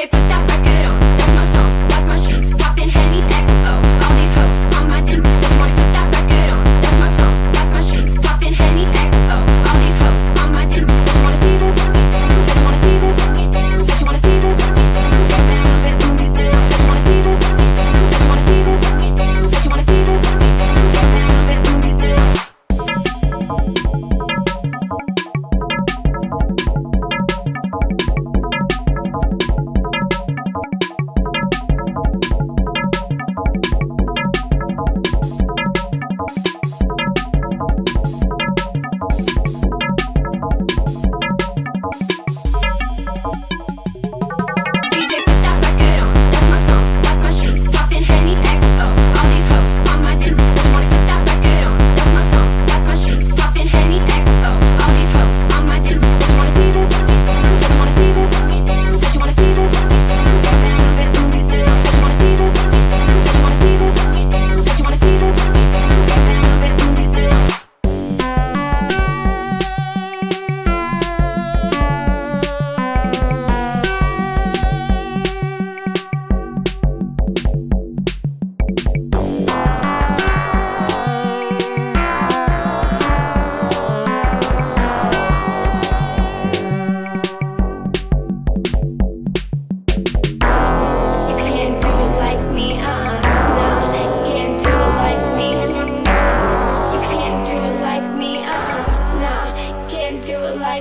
j'ai plus ta